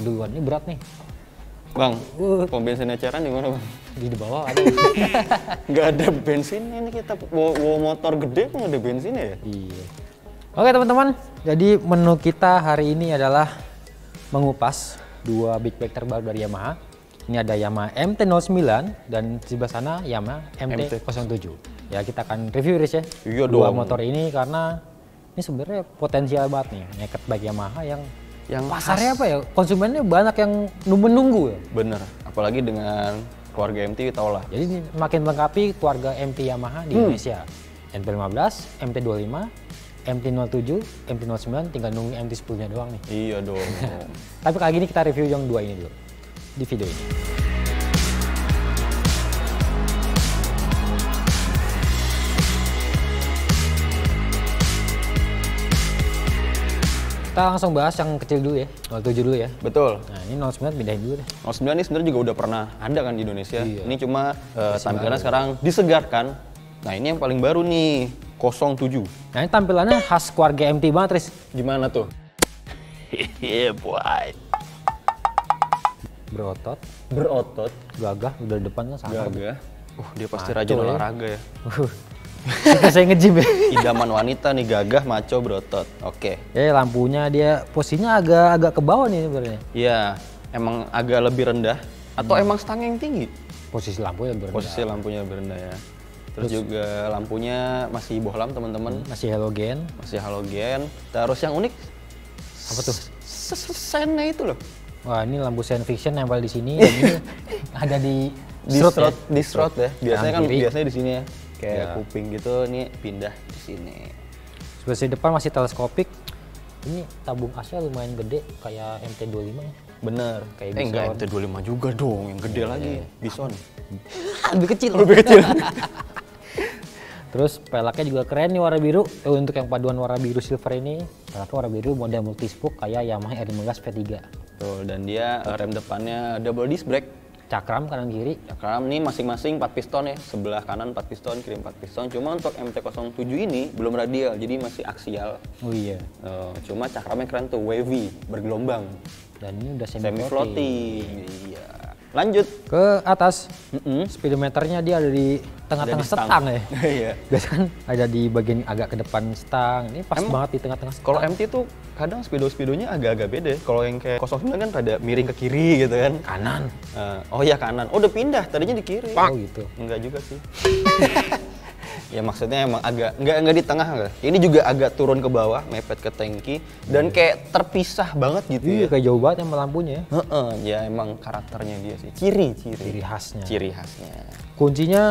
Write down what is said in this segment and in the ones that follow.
Duluan. Ini berat nih. Bang, Uh. pom bensin eceran di mana bang? Di di bawah ada. Nggak ada bensinnya ini kita bawa, bawa motor gede kok ada bensinnya ya? Iya. Oke teman-teman, jadi menu kita hari ini adalah mengupas dua big bag terbaru dari Yamaha. Ini ada Yamaha MT-09 dan di sebelah sana Yamaha MT-07. Ya kita akan review Riz ya. Iya dua dong. motor ini karena ini sebenarnya potensial banget nih naked bike Yamaha yang Yang pasarnya apa ya konsumennya banyak yang menunggu ya. Bener, apalagi dengan keluarga MT tau lah. Jadi ini makin melengkapi keluarga MT Yamaha di Indonesia. MT-15, MT-25, MT-07, MT-09 tinggal nunggu MT-10-nya doang nih. Iya dong. Tapi kali ini kita review yang dua ini dulu di video ini. Kita langsung bahas yang kecil dulu ya, 07 dulu ya. Betul. Nah ini 09 pindahin dulu deh. 09 ini sebenarnya juga udah pernah ada kan di Indonesia. Iya. Ini cuma eh, tampilannya sekarang disegarkan. Nah ini yang paling baru nih, 07. Nah ini tampilannya khas keluarga MT banget Riz. Gimana tuh? Iya boy. Berotot, Berotot, gagah, udah depannya sama. gagah. Uh, dia pasti Maco rajin ya. olahraga ya. Uh, saya nge-gym ya. Idaman wanita nih gagah, maco, berotot. Oke. Ya lampunya dia posisinya agak agak ke bawah nih sebenarnya. Iya, emang agak lebih rendah atau emang stang yang tinggi? Posisi lampunya lebih rendah. Posisi lampunya lebih rendah ya. Terus, juga lampunya masih bohlam teman-teman, masih halogen. masih halogen. Terus yang unik Apa tuh? sennya itu loh. Wah ini lampu science fiction nempel di sini. ini ada di Di strut ya. strut, di strut ya. Biasanya kan kiri. biasanya di sini ya. Kayak Iya. kuping gitu, ini pindah di sini. Sebelah depan masih teleskopik. Ini tabung asnya lumayan gede kayak MT25 ya. Bener. Kayak eh enggak, Bison. MT25 juga dong, yang gede lagi. Bison. Lebih kecil. Lebih kecil. Terus pelaknya juga keren nih warna biru. Eh, untuk yang paduan warna biru silver ini, pelaknya warna biru model multispoke kayak Yamaha R15 V3. Tuh, dan dia eh, rem depannya double disc brake. Cakram kanan kiri. Cakram ini masing-masing 4 piston ya, sebelah kanan 4 piston, kiri 4 piston. Cuma untuk MT-07 ini belum radial, jadi masih aksial. Oh iya. Eh, cuma cakramnya keren tuh, wavy, bergelombang, Dan ini udah semi, semi floating. Lanjut. Ke atas. Mm-mm. Speedometernya dia ada di tengah-tengah setang ya. Iya. Biasa kan ada di bagian agak ke depan stang. Ini pas Emang banget di tengah-tengah setang. Kalau MT tuh kadang speedo-speedonya agak-agak beda. Kalau yang kayak 09 kan pada miring ke kiri gitu kan. kanan. Eh, oh iya kanan. Oh udah pindah, tadinya di kiri. Oh gitu. Enggak juga sih. ya maksudnya emang agak enggak enggak di tengah enggak. Ini juga agak turun ke bawah, mepet ke tangki dan kayak terpisah banget gitu Iya ya. kayak jauh banget sama lampunya ya. Heeh, ya emang karakternya dia sih. Ciri, ciri. Ciri khasnya. Ciri khasnya. Kuncinya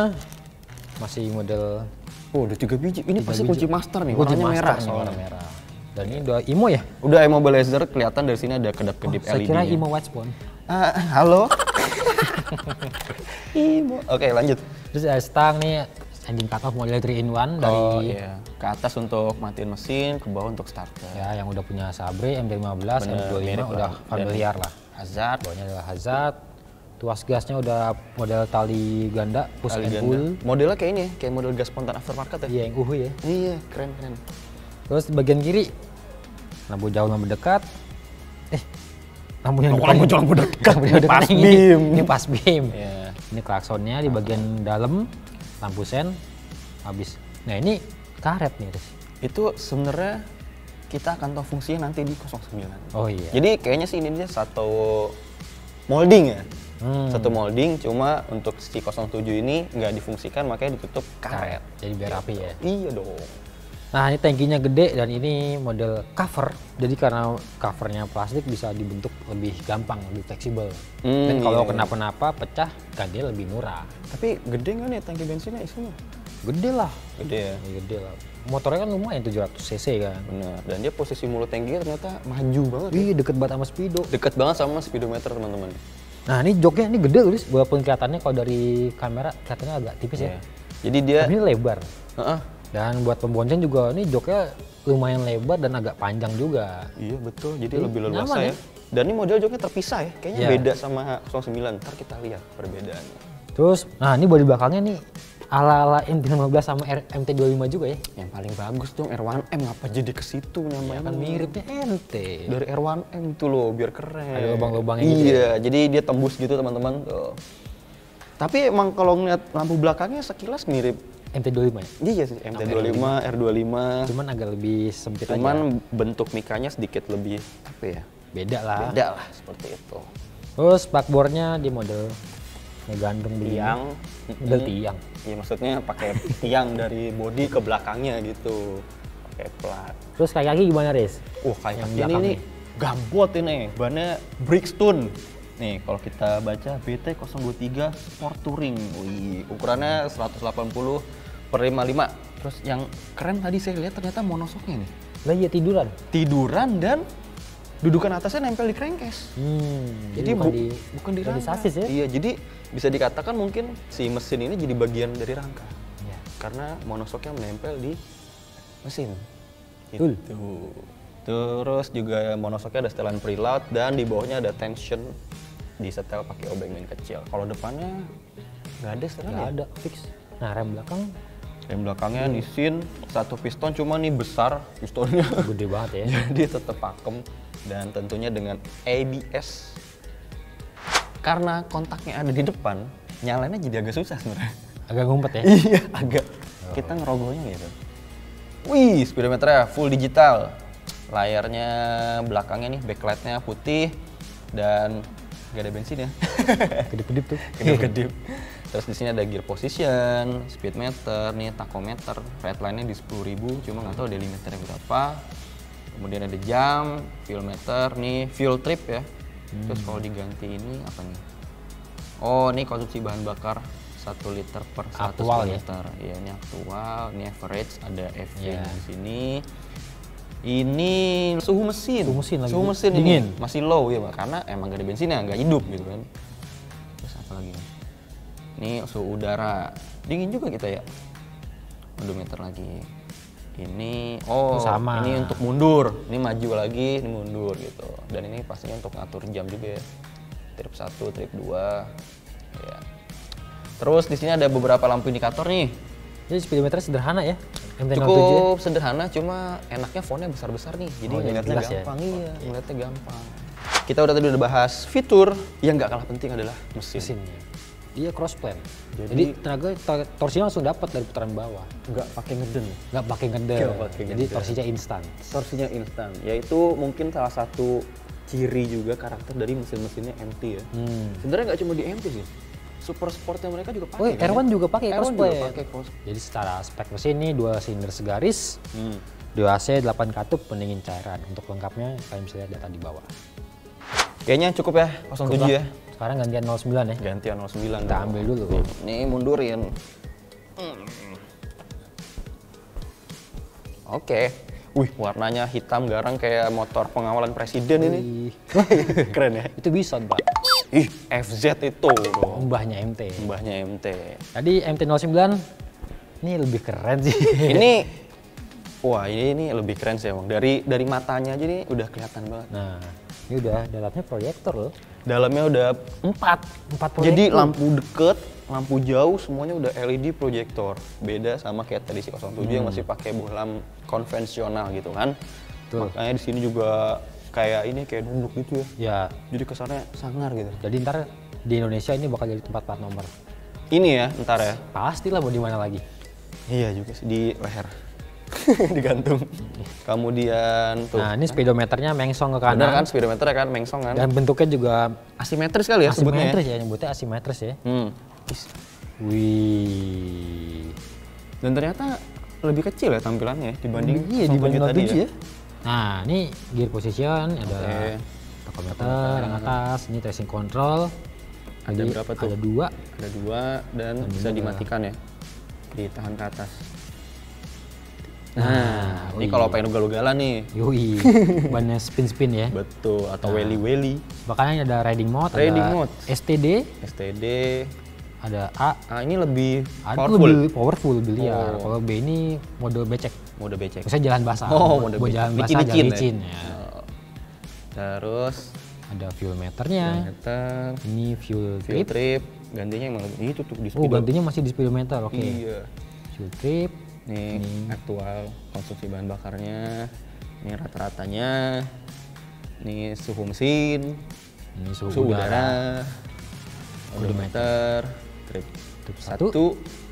masih model Oh, udah tiga biji. Ini pasti biji. kunci master nih, kunci warnanya master merah soalnya. warna merah. Dan ini udah IMO ya? Udah immobilizer kelihatan dari sini ada kedap-kedip Saya LED. kira -nya. IMO spawn. Ah, halo. Imo. Oke, lanjut. Terus ada stang nih engine cut off model 3 in 1 dari oh iya, ke atas untuk matiin mesin, ke bawah untuk starter. ya yang udah punya Sabre M15, Bener, M25 mirip udah familiar lah. Hazard, Bawahnya adalah Hazard. Tuas gasnya udah model tali ganda, push tali and ganda. pull. Modelnya kayak ini ya, kayak model gas spontan aftermarket ya. Iya yang uhu ya. Iya, keren keren. Terus di bagian kiri lampu jauh lampu dekat. Eh, lampu yang depan. lampu jauh, lampu dekat. Lampu dekat Pas ini. beam. Ini pas beam. Iya. Ini klaksonnya di bagian dalam, lampu sen, habis. Nah ini karet nih, Riz. Itu sebenarnya kita akan tahu fungsinya nanti di 09. Oh iya. Jadi kayaknya sih ini dia satu molding ya. Hmm. Satu molding, cuma untuk si 07 ini nggak difungsikan makanya ditutup karet. Jadi biar rapi ya. Iya dong. Nah ini tangkinya gede dan ini model cover. Jadi karena covernya plastik bisa dibentuk lebih gampang, lebih fleksibel. Hmm, dan kalau iya, iya. kenapa-napa pecah, ganti lebih murah. Tapi gede nggak nih tangki bensinnya isinya? Gede lah. Gede ya. Ya, gede lah. Motornya kan lumayan 700 cc kan. Bener. Dan dia posisi mulut tangkinya ternyata maju banget. ya. Wih deket banget sama speedo. Deket banget sama speedometer teman-teman. Nah ini joknya ini gede guys, walaupun kelihatannya kalau dari kamera kelihatannya agak tipis ya. Iya. Jadi dia Tapi ini lebar. Heeh. Dan buat pembonceng juga ini joknya lumayan lebar dan agak panjang juga. Iya betul, jadi Jadi, lebih leluasa ya. ya. Dan ini model joknya terpisah ya, kayaknya Iya. beda sama 09. Ntar kita lihat perbedaannya. Terus, nah ini bodi belakangnya nih ala-ala MT-15 sama R- MT-25 juga ya. Yang paling bagus dong R1M, ngapa jadi ke situ namanya? Kan miripnya MT. Dari R1M tuh loh, biar keren. Ada lubang-lubangnya iya, gitu ya? jadi dia tembus gitu teman-teman. Tapi emang kalau ngeliat lampu belakangnya sekilas mirip MT-25 ya. Iya sih, MT25, R25. Cuman agak lebih sempit aja. Cuman bentuk mikanya sedikit lebih apa ya? Beda lah. Beda lah seperti itu. Terus spakbornya di model gantung begini. Tiang, Model tiang. Iya maksudnya pakai tiang dari body ke belakangnya gitu. Pakai plat. Terus kaki-kaki gimana, Riz? Wah kayak Yang ini nih. gambot ini, bannya Brickstone. Nih kalau kita baca BT023 Sport Touring, wih ukurannya 180 per 55. Terus yang keren tadi saya lihat ternyata monosoknya nih. Lah iya tiduran. Tiduran dan dudukan atasnya nempel di crankcase. Hmm, Jadi bukan bu- di bukan di di rangka. sasis ya. Iya, jadi bisa dikatakan mungkin si mesin ini jadi bagian dari rangka. Iya. Karena monosoknya menempel di mesin. Betul. Gitu. Terus juga monosoknya ada setelan preload dan di bawahnya ada tension di setel pakai obeng main kecil. Kalau depannya nggak ada setelan Nggak ya? ada fix. Nah, rem belakang Rem belakangnya Nissin satu piston cuma nih besar pistonnya. gede banget ya. Jadi tetap pakem dan tentunya dengan ABS. Karena kontaknya ada di depan, nyalainnya jadi agak susah sebenarnya. Agak ngumpet ya. iya, agak. Kita ngerogohnya gitu. Wih, speedometernya full digital. Layarnya belakangnya nih backlightnya putih dan gak ada bensin ya. Kedip-kedip tuh. Kedip-kedip. Terus di sini ada gear position, speedometer, nih tachometer, redline-nya di 10.000, cuma nggak tahu delimeternya berapa. Kemudian ada jam, fuel meter, nih fuel trip ya. Terus kalau diganti ini apa nih? Oh, ini konsumsi bahan bakar 1 liter per 100 Aktual ya? km. Iya, ini aktual, ini average, ada FV Iya. di sini. Ini suhu mesin. Suhu mesin lagi Suhu mesin dingin. ini masih low ya, Pak. karena emang gak ada bensinnya, nggak hidup gitu kan. Ini suhu udara. Dingin juga kita ya. Odometer lagi. Ini oh sama. ini untuk mundur. Ini maju lagi, ini mundur gitu. Dan ini pastinya untuk ngatur jam juga ya. Trip 1, trip 2. Ya. Terus di sini ada beberapa lampu indikator nih. Jadi speedometer sederhana ya. MT-07 ya. Cukup sederhana, cuma enaknya fontnya besar-besar nih. Jadi Oh, ngeliatnya ya? gampang, iya, ngeliatnya gampang. Kita udah tadi udah bahas fitur, yang nggak kalah penting adalah mesin. mesinnya. Dia cross plan. Jadi- Jadi, tenaga to- torsinya langsung dapat dari putaran bawah. Nggak pakai ngeden. Nggak pakai. Nggak pakai Jadi torsinya instan. Torsinya instan, yaitu mungkin salah satu ciri juga karakter dari mesin-mesinnya MT ya. Hmm. Sebenarnya nggak cuma di MT sih, super sportnya mereka juga pakai. Oh, kan? R1 juga pakai cross R1 juga plan. pakai cross. Jadi secara spek mesin ini dua silinder segaris, Hmm. 2 AC, 8 katup pendingin cairan. Untuk lengkapnya kalian bisa lihat data di bawah. Kayaknya cukup ya 07 ya. Sekarang gantian 09 ya. Gantian 09 Kita ambil dulu. Nih mundurin. Hmm. Oke. Wih, warnanya hitam garang kayak motor pengawalan presiden ini. Ih, Keren ya. itu bisa, Pak. Ih, FZ itu dong. Mbahnya MT. Mbahnya MT. Tadi MT-09 ini lebih keren sih. ini wah ini ini lebih keren sih emang. Dari dari matanya aja nih udah kelihatan banget. Nah, ini udah dalamnya proyektor loh. Dalamnya udah empat. Empat Jadi proyektor. lampu deket, lampu jauh semuanya udah LED proyektor. Beda sama kayak tadi si 07 yang masih pakai bohlam konvensional gitu kan. Betul. Makanya di sini juga kayak ini kayak nunduk gitu ya. Ya, Jadi kesannya sangar gitu. jadi ntar di Indonesia ini bakal jadi tempat plat nomor. Ini ya, ntar ya. Pastilah mau di mana lagi. Iya juga sih di leher. Digantung. Kemudian tuh. Nah, ini speedometernya mengsong ke Bener kan kanan. speedometer kan mengsong kan. Dan bentuknya juga asimetris kali ya sebutnya. asimetris ya. ya, nyebutnya asimetris ya. Hmm. Wih. Dan ternyata lebih kecil ya tampilannya dibanding iya 07 dibanding tadi 07 ya. Nah, ini gear position ada Oke. tachometer yang atas, ini tracing control. Ada Jadi berapa tuh? Ada dua. Ada dua dan bisa dimatikan ya. Ditahan ke atas. Nah, ini wih. kalau pengen ugal-ugalan nih. Yoi, bannya spin-spin ya. Betul, atau welly-welly. Makanya ada riding mode, Riding ada mode. STD, STD, ada A, Ah ini lebih A powerful. lebih powerful, lebih liar. Oh. Kalau B ini mode becek. Mode becek. Maksudnya jalan basah. Oh, mode becek. jalan basah, jalan ya? licin. Ya. Oh. Terus Ada fuel meternya. meter, Ini fuel fuel trip. trip, gantinya emang lebih itu tuh di Oh, speedo. gantinya masih di speedometer. Oke. Iya. Fuel trip. Nih aktual konsumsi bahan bakarnya, ini rata-ratanya, nih suhu mesin, Ini suhu, suhu udara. udara, odometer, trip Trip satu, satu.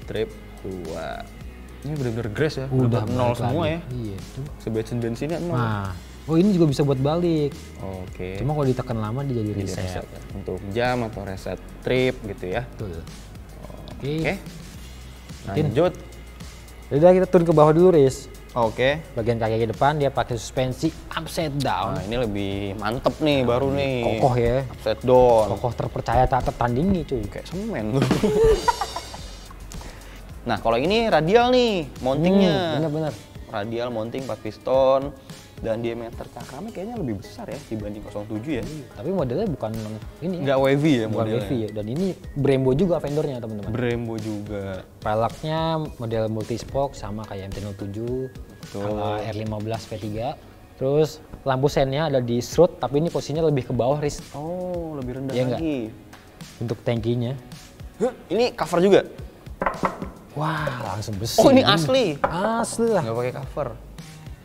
trip dua. Ini benar-benar grass ya, Udah nol semua ya. Iya, tuh. Sebensin bensinnya nol. Nah, oh ini juga bisa buat balik. Oke. Cuma kalau ditekan lama dia jadi Jadi reset. reset ya. untuk jam atau reset trip gitu ya. Betul. Oke. Oke. Lanjut. Udah kita turun ke bawah dulu, Riz. Oke. Bagian kaki depan dia pakai suspensi upside down. Nah, ini lebih mantep nih baru nih. Kokoh ya. Upside down. Kokoh terpercaya tak tertandingi cuy. Kayak semen nah, kalau ini radial nih mountingnya. Bener-bener. Radial mounting 4 piston dan diameter cakramnya kayaknya lebih besar ya dibanding 07 ya. Tapi modelnya bukan ini ya. Enggak wavy ya bukan modelnya. wavy ya. Dan ini Brembo juga vendornya teman-teman. Brembo juga. Peleknya model multispoke sama kayak MT-07 Betul. ala R15 V3. Terus lampu sennya ada di strut tapi ini posisinya lebih ke bawah Riz Oh, lebih rendah nggak? lagi. untuk tankinya. Huh, ini cover juga? Wah, langsung besi. Oh, ini asli. Asli lah. Nggak pakai cover.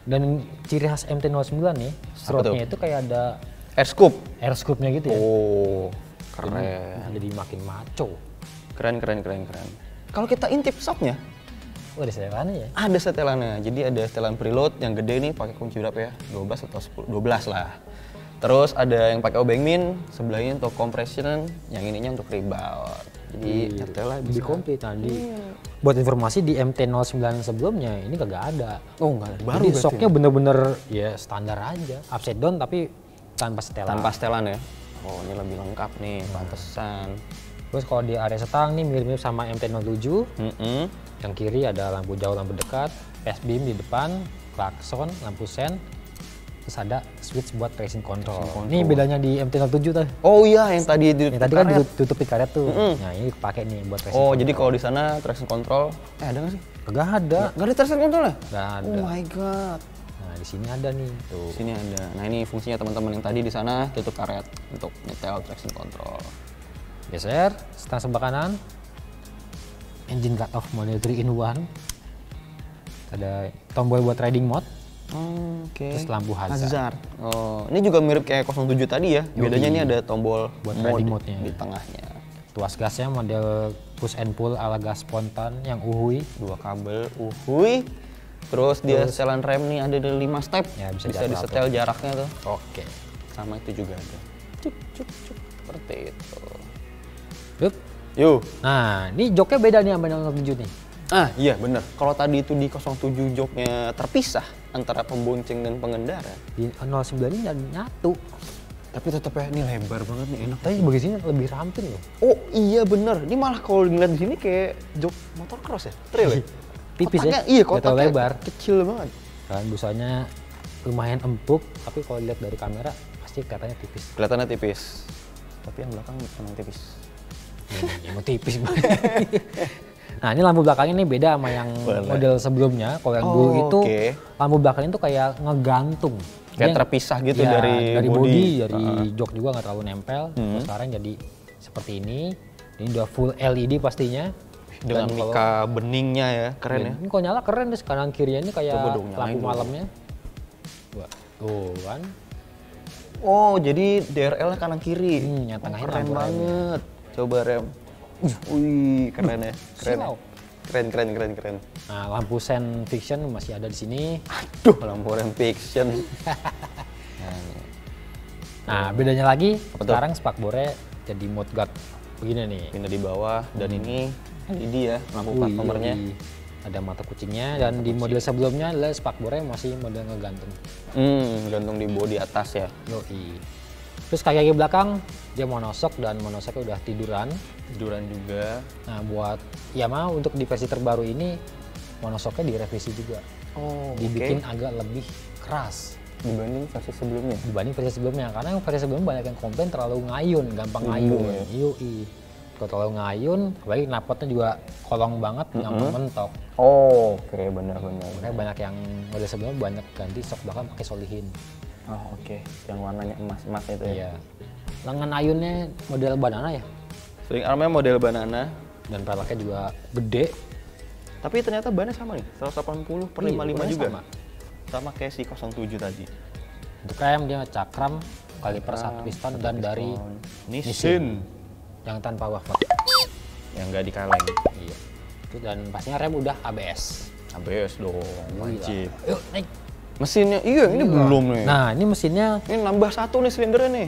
Dan ciri khas MT-09 nih, strutnya itu kayak ada Air scoop. air scoopnya gitu ya. Oh, keren. Jadi makin maco. Keren, keren, keren, keren. Kalau kita intip shocknya, Oh, ada setelannya ya? ada setelannya. Jadi ada setelan preload yang gede nih pakai kunci berapa ya? 12 atau 10? 12 lah. Terus ada yang pakai obeng min, sebelahnya untuk compression, yang ininya untuk rebound. Jadi setelan Lebih komplit tadi. Buat informasi di MT-09 sebelumnya ini kagak ada. Oh, enggak ada. Baru Jadi berarti shocknya bener-bener ya standar aja. Upside down tapi tanpa setelan. Tanpa setelan ya? Oh, ini lebih lengkap nih, pantesan. Terus kalau di area setang nih mirip-mirip sama MT-07. Mm-mm. Yang kiri ada lampu jauh, lampu dekat, pass beam di depan, klakson, lampu sen, terus ada switch buat tracing control. Tracing Ini bedanya di MT-07 tuh. Oh iya, yang tadi di Yang tadi kan ditutup di karet tuh. Nah ini pakai nih buat tracing. Oh, jadi kalau di sana traction control, eh ada nggak sih? Kagak ada. Nggak ada traction control ya? Nggak ada. Oh my god. Nah di sini ada nih. Tuh. Sini ada. Nah ini fungsinya teman-teman yang tadi di sana tutup karet untuk nyetel traction control. Geser, setang sebelah kanan. Engine cut off model 3 in 1. Ada tombol buat riding mode. Oke. Terus lampu hazard. Oh, ini juga mirip kayak 07 tadi ya. Bedanya ini ada tombol Buat mode riding mode-nya. di tengahnya. Tuas gasnya model push and pull ala gas spontan yang uhui. Dua kabel, uhuy. Terus dia setelan rem nih ada di 5 step. Ya, bisa bisa disetel jaraknya tuh. Oke. Sama itu juga ada. Cuk cuk cuk seperti itu. Yup. Yuk. Nah, ini joknya beda nih sama yang 07 nih. Ah iya bener. Kalau tadi itu di 07 joknya terpisah antara pembonceng dan pengendara. Di 09 ini nyatu. Tapi tetap ya ini lebar banget nih enak. Tapi sebagai sini lebih ramping loh. Oh iya bener. Ini malah kalau ngeliat di sini kayak jok motor cross ya. Trail ya. Tipis ya? Kotaknya, Iya Nggak terlalu kotaknya lebar. Kecil banget. Kan busanya lumayan empuk, tapi kalau dilihat dari kamera pasti kelihatannya tipis. Kelihatannya tipis. Tapi yang belakang memang tipis. Hmm, emang tipis banget. nah ini lampu belakangnya ini beda sama yang Boleh. model sebelumnya. Kalau yang Oh, dulu itu oke. lampu belakangnya itu kayak ngegantung. Kayak Dia- terpisah gitu Iya, dari dari body. body, dari Ah. jok juga nggak terlalu nempel. Hmm. Terus sekarang jadi seperti ini. Ini udah full LED pastinya. Dengan Dan kalau- mika beningnya ya. Keren ya. Ini kalau nyala keren deh kanan kirinya ini kayak Coba dong, nyalain lampu malamnya. Wah, tuh kan. Oh jadi DRL-nya kanan kiri. Hmm, yang Oh, tengahnya keren lampu rem. banget. Coba rem. Wih, keren ya. Keren. ya. Silau. Keren, keren, keren, keren. Nah, lampu sen fiction masih ada di sini. Aduh, lampu rem fiction. Nah, bedanya lagi tuh? sekarang spakbore jadi mode guard begini nih. Pindah di bawah dan ini LED ya, lampu plat nomornya. Ada mata kucingnya dan di model sebelumnya adalah spakbore masih model ngegantung. Hmm, gantung di bodi atas ya. Yoi. Terus kaki belakang dia monosok dan monosoknya udah tiduran. Tiduran juga. Nah, buat Yamaha untuk di versi terbaru ini monosoknya direvisi juga. Oh, Dibikin agak lebih keras Dibanding versi sebelumnya. dibanding versi sebelumnya karena yang versi sebelumnya banyak yang komplain terlalu ngayun, gampang Ngayun ngayun. ya? Yoi. takut terlalu ngayun, apalagi knalpotnya juga kolong banget, gampang mentok. Oh, oke benar-benar. Makanya banyak yang model sebelumnya banyak ganti sok bahkan pakai solihin. Oh, oke. Yang warnanya emas-emas itu ya. Iya. Lengan ayunnya model banana ya, Swing armnya model banana, dan peleknya juga gede. tapi ternyata bannya sama nih, 180 per 55 Iya, juga. sama. Sama kayak si 07 tadi. Untuk rem dia cakram kaliper satu piston dan dari. Nissin. yang tanpa wah Yang nggak dikaleng. Iya. Itu dan pastinya rem udah ABS. ABS dong, Gila. wajib. Yuk naik. Mesinnya, iya ini belum nih. Nah ini mesinnya Ini nambah satu nih silindernya nih,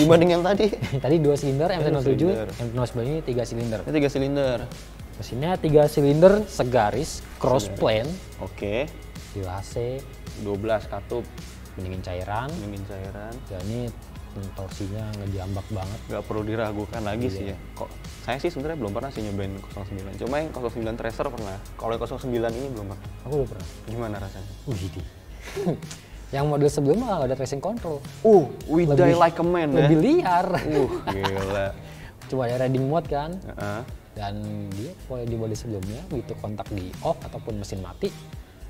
dibanding yang tadi. tadi dua silinder MT-07, silinder. MT-09 ini tiga silinder. Ini tiga silinder. Mesinnya tiga silinder segaris cross plane, Oke, di AC, 12 katup, pendingin cairan. dingin cairan. Dan ini torsinya nggak diambak banget. Nggak perlu diragukan lagi Iya. sih ya. Kok saya sih sebenarnya belum pernah sih nyobain 09. Cuma yang 09 Tracer pernah. Kalau yang 09 ini belum pernah. Aku udah pernah. Gimana rasanya? Wih. yang model sebelumnya nggak ada tracing control. Uh, we die Lebih- like a man ya. Lebih liar. Uh, gila. Cuma ada riding mode kan. Heeh. dan dia kalau di mode sebelumnya begitu kontak di off ataupun mesin mati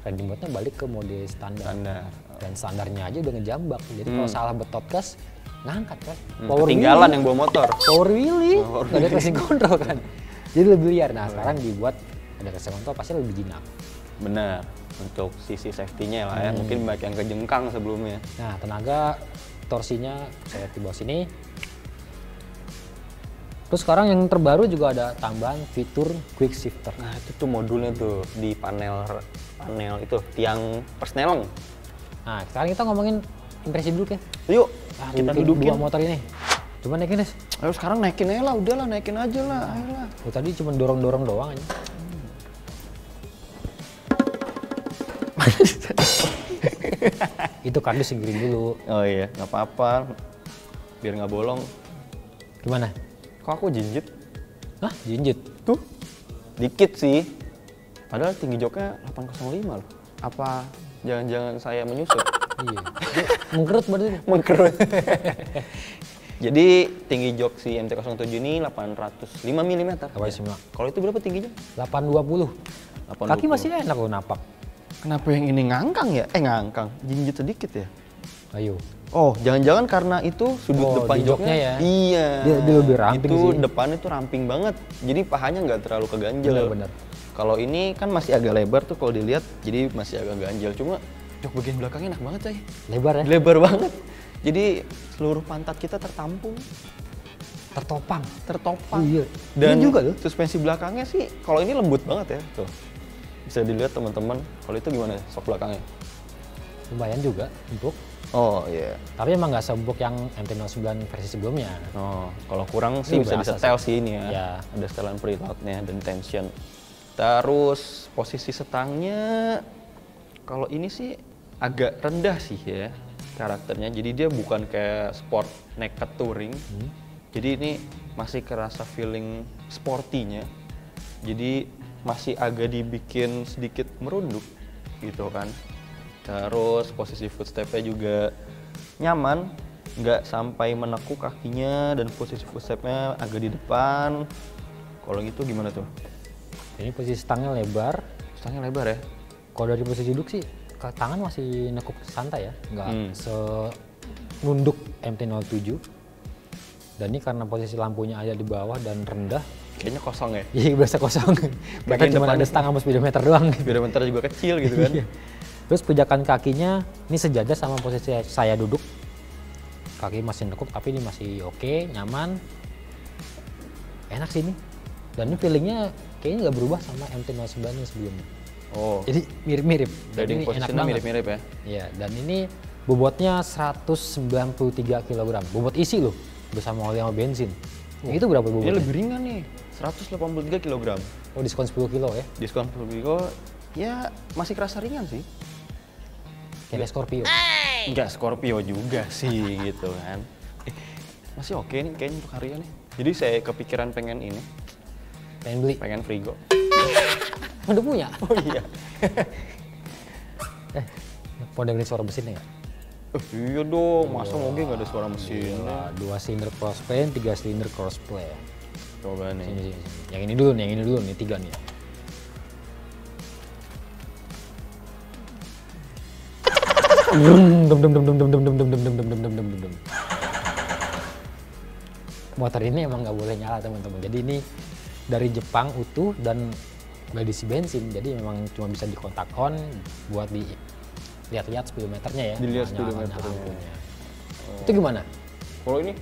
riding mode-nya balik ke mode standar. Standar. dan standarnya aja udah ngejambak jadi kalau salah betot gas ngangkat kan Hmm, Ketinggalan yang bawa motor. power wheelie Power ada traction control kan jadi lebih liar nah sekarang dibuat ada traction control pasti lebih jinak Benar. Untuk sisi safety-nya lah ya. Mungkin banyak yang kejengkang sebelumnya. nah tenaga torsinya saya di bawah sini terus sekarang yang terbaru juga ada tambahan fitur quick shifter Nah, itu tuh modulnya tuh di panel panel itu tiang persneleng. nah sekarang kita ngomongin impresi dulu ya Yuk, Ah, kita dudukin dua motor ini. Coba naikin deh. Ayo sekarang naikin aja lah, udahlah naikin aja lah, ayolah. Oh, tadi cuma dorong-dorong doang aja. Itu kardus singkirin dulu. Oh iya, nggak apa-apa. Biar nggak bolong. Gimana? Kok aku jinjit? Hah, jinjit. Tuh, dikit sih. Padahal tinggi joknya 805 loh. Apa jangan-jangan saya menyusut? Iya. Mengkerut berarti. Mengkerut. Jadi tinggi jok si MT-07 ini 805 mm. Apa sih, Mak? Kalau itu berapa tingginya? 820. 820. Kaki masih enak loh napak. Kenapa yang ini ngangkang ya? Eh ngangkang, jinjit sedikit ya? Ayo. Oh, jangan-jangan karena itu sudut Oh, depan joknya ya? Iya. Dia- dia lebih ramping itu sih. depannya tuh ramping banget. Jadi pahanya nggak terlalu keganjel. Bener-bener. Kalau ini kan masih agak lebar tuh kalau dilihat, jadi masih agak ganjel. Cuma jok bagian belakangnya enak banget coy. Lebar ya? Lebar banget. Jadi seluruh pantat kita tertampung, Tertopang. tertopang. Oh, iya. Dan Ini juga loh. suspensi belakangnya sih, kalau ini lembut banget ya. Tuh. Bisa dilihat teman-teman. Kalau itu gimana sok belakangnya? Lumayan juga empuk. Oh iya. Tapi emang nggak seempuk yang MT-09 versi sebelumnya. Oh, kalau kurang sih Ini bisa berasa disetel sih ini ya. Ya. Ada setelan preloadnya dan tension. Terus posisi setangnya kalau ini sih agak rendah sih ya karakternya. Jadi dia bukan kayak sport naked touring. Jadi ini masih kerasa feeling sportinya. Jadi masih agak dibikin sedikit merunduk gitu kan. Terus posisi footstepnya juga nyaman, nggak sampai menekuk kakinya dan posisi footstepnya agak di depan. Kalau gitu gimana tuh? Ini posisi stangnya lebar. Stangnya lebar ya? Kalau dari posisi duduk sih, ke tangan masih nekuk santai ya, nggak Hmm. senunduk MT-07. Dan ini karena posisi lampunya ada di bawah dan rendah, Kayaknya kosong ya. jadi berasa kosong. Bahkan cuma ada setengah speedometer doang. Speedometer juga kecil gitu kan. Iya. Terus pijakan kakinya ini sejajar sama posisi saya duduk. Kaki masih nekuk tapi ini masih oke, nyaman. Enak sih ini. Dan ini feelingnya kayaknya nggak berubah sama MT-09 yang sebelumnya. Oh, Jadi mirip-mirip. Riding ini enak banget. mirip-mirip ya. Iya, dan ini bobotnya 193 kg. Bobot isi loh, bersama oli sama bensin. Yang itu berapa Ini bobotnya? lebih ringan nih, 183 kg. Oh, diskon 10 kilo ya. Diskon per kilo ya masih kerasa ringan sih. Kayak Scorpio. Enggak Scorpio juga sih gitu kan. Eh, masih oke nih kayaknya untuk harian nih. Jadi saya kepikiran pengen ini, Pengen beli. pengen Frigo. Udah punya. Oh iya. Eh, mau dengerin suara mesinnya nggak? Eh, iya dong, masa wow. mungkin nggak ada suara mesin. Gila, dua silinder crossplane, tiga silinder crossplane. Coba nih. Sini, sini, sini. Yang ini dulu nih, yang ini dulu nih, tiga nih. Motor ini emang nggak boleh nyala teman-teman. Jadi ini dari Jepang utuh dan nggak disi bensin. Jadi memang cuma bisa di kontak on buat di lihat-lihat speedometernya ya. Dilihat nyala speedometernya. lampunya. Itu gimana? Kalau ini,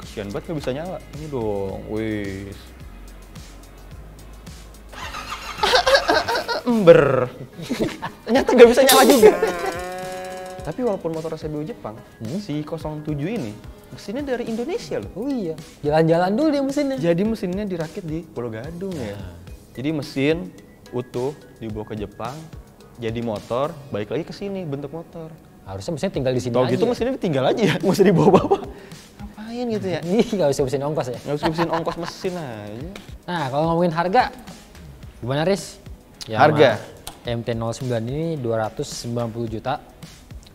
kesian banget nggak bisa nyala. Ini dong, wis. Ember. Ternyata nggak bisa nyala juga. Tapi walaupun motor CBU Jepang, si 07 ini mesinnya dari Indonesia loh. Oh iya, jalan-jalan dulu dia mesinnya. Jadi mesinnya dirakit di Pulau Gadung ya. Jadi mesin utuh dibawa ke Jepang, jadi motor, balik lagi ke sini bentuk motor. Harusnya mesinnya tinggal di sini Kalau aja. gitu mesinnya ditinggal aja ya, nggak usah dibawa-bawa. Ngapain gitu ya? Ih, nggak usah mesin ongkos ya. Nggak usah mesin ongkos mesin aja. Nah, kalau ngomongin harga, gimana Riz? Harga? MT-09 ini 290 juta.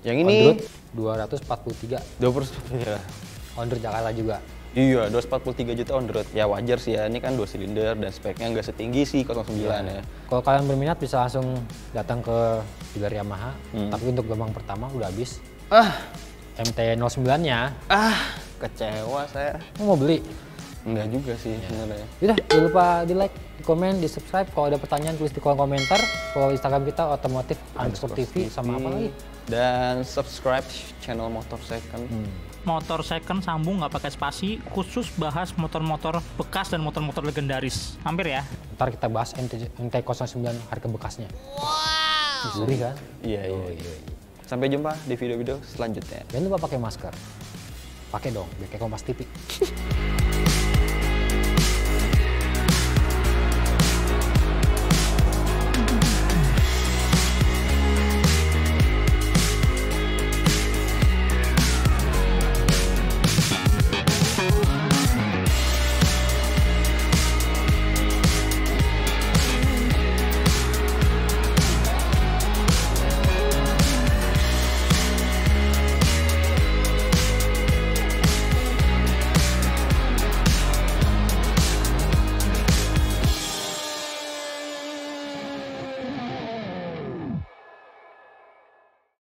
Yang ini On road 243. 20 ya. On road Jakarta juga. Iya, 243 juta on the road. Ya wajar sih ya, ini kan dua silinder dan speknya nggak setinggi sih 09 ya. Kalau kalian berminat bisa langsung datang ke dealer Yamaha. Hmm. Tapi untuk gelombang pertama udah habis. Ah, MT-09-nya, ah, kecewa saya. mau beli? Enggak juga sih sebenarnya. Udah, jangan lupa di like, di komen, di subscribe. Kalau ada pertanyaan tulis di kolom komentar. Kalau Instagram kita otomotif underscore TV sama apa lagi? Dan subscribe channel Motor Second. Motor second sambung nggak pakai spasi khusus bahas motor-motor bekas dan motor-motor legendaris hampir ya Ntar kita bahas MT, MT-09 harga bekasnya. Wow. Gurih kan? Iya, iya. Oh, iya, iya. Sampai jumpa di video-video selanjutnya. Jangan lupa pakai masker. Pakai dong, biar kayak Kompas TV.